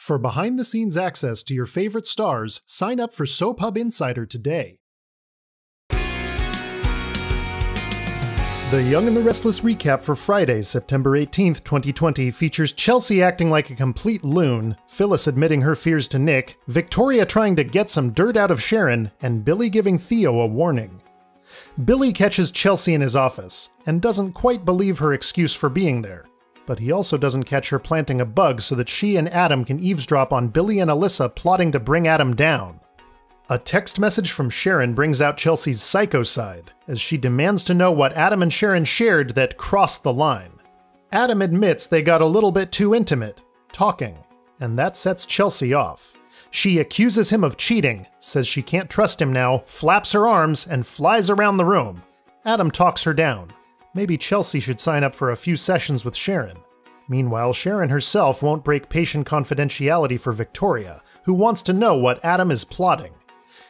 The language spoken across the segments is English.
For behind the scenes access to your favorite stars, sign up for Soap Hub Insider today. The Young and the Restless recap for Friday, September 18th, 2020 features Chelsea acting like a complete loon, Phyllis admitting her fears to Nick, Victoria trying to get some dirt out of Sharon, and Billy giving Theo a warning. Billy catches Chelsea in his office, and doesn't quite believe her excuse for being there but he also doesn't catch her planting a bug so that she and Adam can eavesdrop on Billy and Alyssa plotting to bring Adam down. A text message from Sharon brings out Chelsea's psycho side, as she demands to know what Adam and Sharon shared that crossed the line. Adam admits they got a little bit too intimate, talking, and that sets Chelsea off. She accuses him of cheating, says she can't trust him now, flaps her arms, and flies around the room. Adam talks her down, Maybe Chelsea should sign up for a few sessions with Sharon. Meanwhile, Sharon herself won't break patient confidentiality for Victoria, who wants to know what Adam is plotting.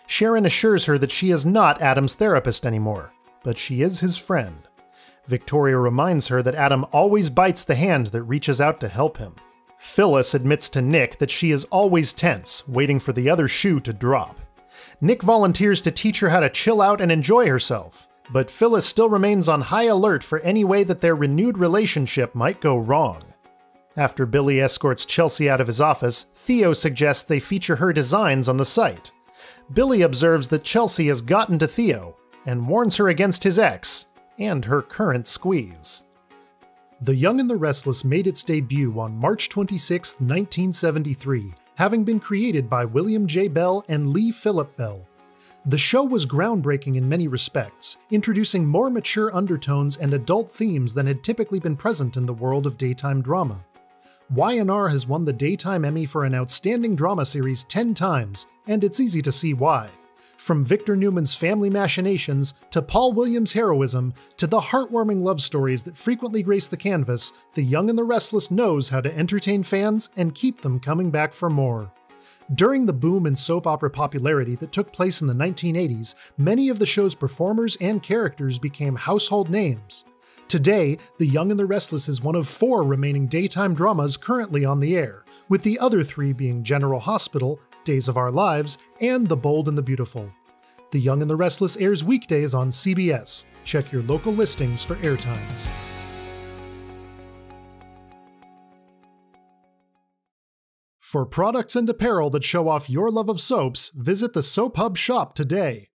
Sharon assures her that she is not Adam's therapist anymore, but she is his friend. Victoria reminds her that Adam always bites the hand that reaches out to help him. Phyllis admits to Nick that she is always tense, waiting for the other shoe to drop. Nick volunteers to teach her how to chill out and enjoy herself, but Phyllis still remains on high alert for any way that their renewed relationship might go wrong. After Billy escorts Chelsea out of his office, Theo suggests they feature her designs on the site. Billy observes that Chelsea has gotten to Theo and warns her against his ex and her current squeeze. The Young and the Restless made its debut on March 26, 1973, having been created by William J. Bell and Lee Philip Bell, the show was groundbreaking in many respects, introducing more mature undertones and adult themes than had typically been present in the world of daytime drama. Y&R has won the Daytime Emmy for an outstanding drama series 10 times, and it's easy to see why. From Victor Newman's family machinations, to Paul Williams' heroism, to the heartwarming love stories that frequently grace the canvas, The Young and the Restless knows how to entertain fans and keep them coming back for more. During the boom in soap opera popularity that took place in the 1980s, many of the show's performers and characters became household names. Today, The Young and the Restless is one of four remaining daytime dramas currently on the air, with the other three being General Hospital, Days of Our Lives, and The Bold and the Beautiful. The Young and the Restless airs weekdays on CBS. Check your local listings for airtimes. For products and apparel that show off your love of soaps, visit the Soap Hub shop today.